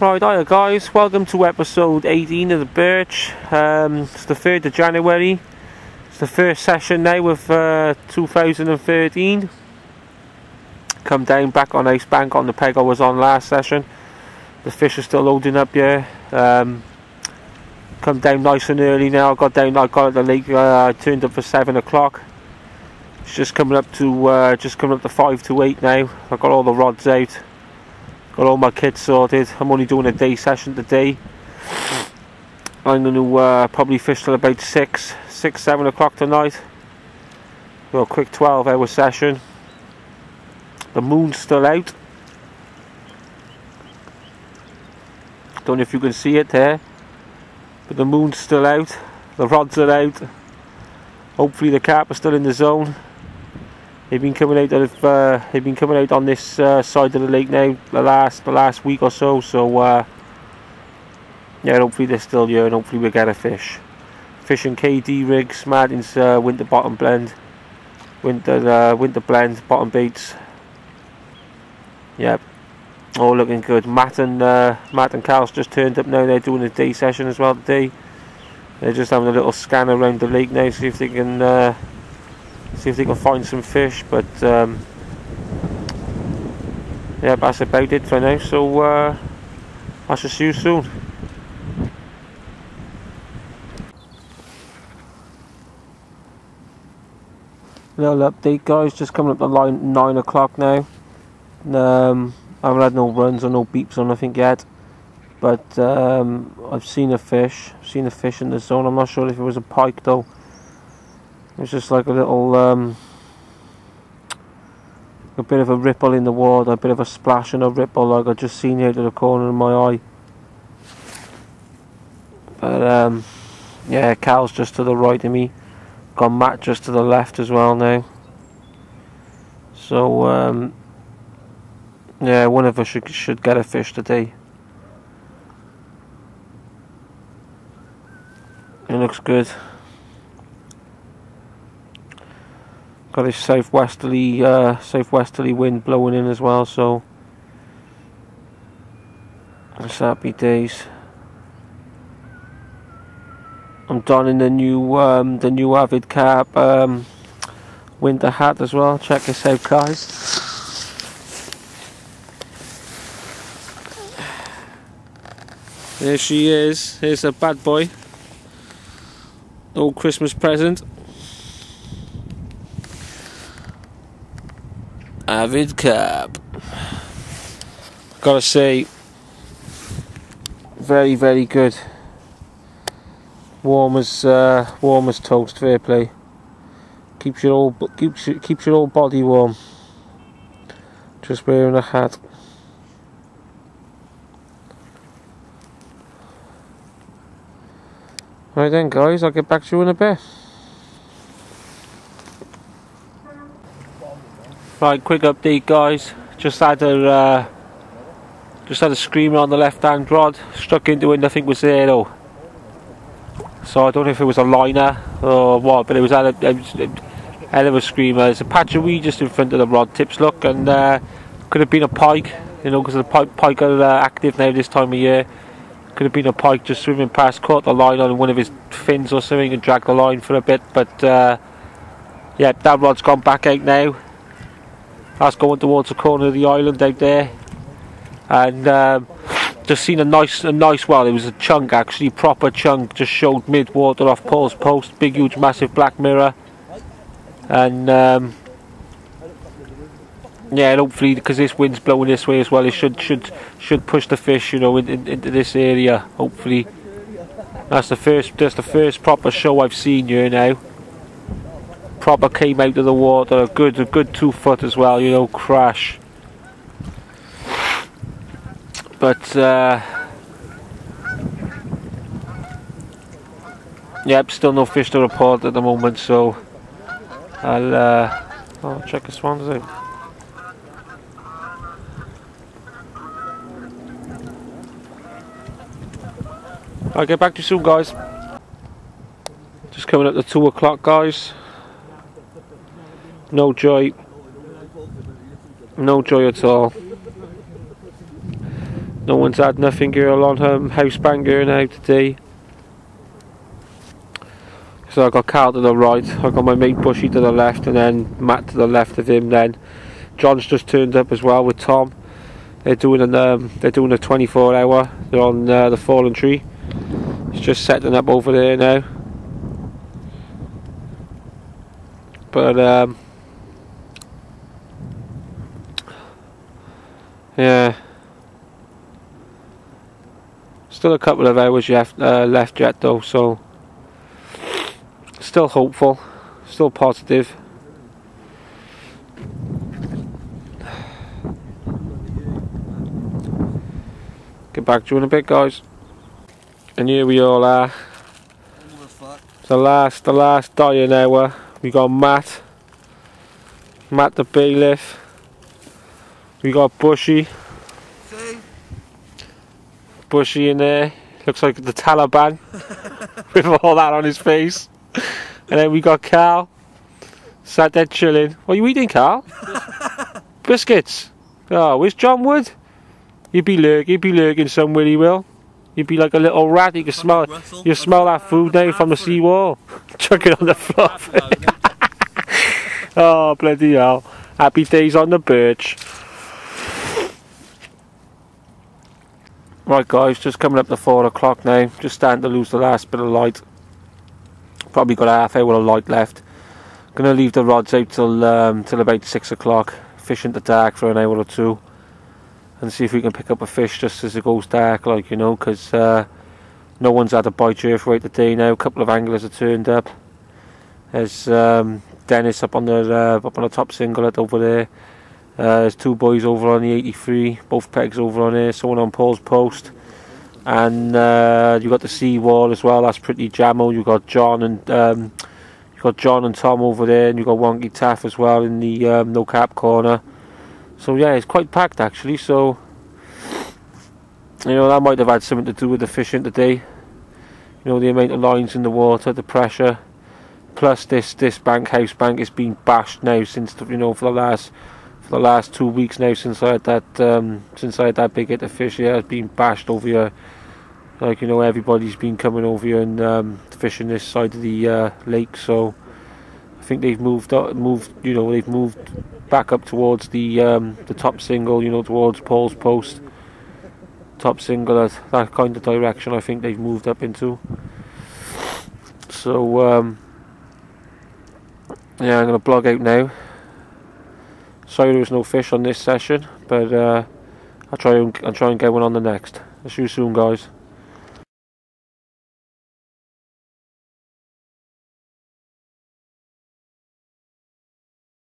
Right, hiya guys, welcome to episode 18 of the Birch. Um, it's the 3rd of January. It's the first session now of uh, 2013. Come down back on Ice Bank on the peg I was on last session. The fish are still loading up here. Um, come down nice and early now. I got down, I got at the lake, uh, I turned up for 7 o'clock. It's just coming up to, uh, just coming up to 5 to 8 now. I've got all the rods out. Got all my kits sorted. I'm only doing a day session today. I'm going to uh, probably fish till about 6, 6, 7 o'clock tonight. Well, quick 12 hour session. The moon's still out. Don't know if you can see it there. But the moon's still out. The rods are out. Hopefully the carp are still in the zone. They've been coming out of uh, they've been coming out on this uh, side of the lake now the last the last week or so. So uh, yeah, hopefully they're still here and hopefully we'll get a fish. Fishing KD rigs, Martin's uh, winter bottom blend, winter uh, winter blend bottom baits. Yep, all looking good. Matt and uh, Matt and Carl's just turned up now. They're doing a day session as well today. They're just having a little scan around the lake now, see if they can see if they can find some fish but um, yeah that's about it for now. So uh, I shall see you soon. Little update guys just coming up the line 9 o'clock now. Um, I haven't had no runs or no beeps or nothing yet but um, I've seen a fish I've seen a fish in the zone. I'm not sure if it was a pike though it's just like a little, um, a bit of a ripple in the water, a bit of a splash and a ripple like I just seen out of the corner of my eye. But um, yeah, Cal's just to the right of me. Got Matt just to the left as well now. So um, yeah, one of us should should get a fish today. It looks good. Got this southwesterly uh, southwesterly wind blowing in as well so it's happy days. I'm donning the new um, the new Avid Carp um, winter hat as well. Check this out guys. There she is. Here's a bad boy. Old Christmas present Avid Carp. Gotta say, very very good. Warm as uh, warm as toast. Fair play. Keeps your all keeps your, keeps your whole body warm. Just wearing a hat. Right then, guys. I'll get back to you in a bit. Right, quick update, guys. Just had a uh, just had a screamer on the left-hand rod, struck into it. Nothing was there though. So I don't know if it was a liner or what, but it was a, hell of a screamer. There's a patch of weed just in front of the rod tips. Look, and uh, could have been a pike, you know, because the pike, pike are uh, active now this time of year. Could have been a pike just swimming past, caught the line on one of his fins or something, and dragged the line for a bit. But uh, yeah, that rod's gone back out now that's going towards the corner of the island out there. And um, just seen a nice a nice well it was a chunk actually proper chunk just showed mid water off Paul's post big huge massive black mirror. And um, yeah and hopefully because this wind's blowing this way as well it should should should push the fish you know in, in, into this area hopefully. That's the first that's the first proper show I've seen here now proper came out of the water. A good, a good two foot as well. You know, crash. But uh, yep, still no fish to report at the moment. So I'll uh, oh, check the swans out. I'll get back to you soon, guys. Just coming up to two o'clock, guys no joy no joy at all No one's had nothing girl on her house banger now today. So I got Carl to the right, I got my mate Bushy to the left, and then Matt to the left of him. Then John's just turned up as well with Tom. They're doing an um, they're doing a 24 hour. They're on uh, the fallen tree. He's just setting up over there now. But um, yeah, still a couple of hours left uh, left yet though, so still hopeful, still positive. Get back to you in a bit, guys. And here we all are. The last, the last dying hour. We got Matt, Matt the bailiff. We got Bushy. Bushy in there. Looks like the Taliban with all that on his face. And then we got Carl. Sat there chilling. What are you eating, Carl? Biscuits. Oh, where's John Wood? He'd be lurking, he'd be lurking somewhere, he will. He'd be like a little rat. You can smell, you smell that food now from the seawall. Chuck it on the floor. oh, bloody hell. Happy days on the birch. Right guys, just coming up to 4 o'clock now. Just starting to lose the last bit of light. Probably got a half hour of light left. Gonna leave the rods out till, um, till about 6 o'clock. Fish in the dark for an hour or two. And see if we can pick up a fish just as it goes dark, like, you know, because uh, no one's had a bite here throughout the day now. A couple of anglers have turned up. There's um, Dennis up on the uh, up on the top singlet over there. Uh, there's two boys over on the 83, both pegs over on here, someone on Paul's post. And uh, you got the seawall as well, that's pretty jammo. You got John and um, you got John and Tom over there, and you've got Wonky Taff as well in the um, no cap corner. So yeah, it's quite packed actually. So you know that might have had something to do with the fishing today. You know the amount of lines in the water, the pressure, plus this this bank house bank has been bashed now since the, you know for the last for the last two weeks now since I had that um, since I had that big hit of fish. Yeah, it's been bashed over here. Like you know, everybody's been coming over here and um, fishing this side of the uh, lake. So I think they've moved up, moved. You know, they've moved back up towards the um, the top single. You know, towards Paul's post. Top single, that, that kind of direction. I think they've moved up into. So um, yeah, I'm gonna blog out now. Sorry there was no fish on this session, but uh, I'll try and try and get one on the next. See you soon, guys.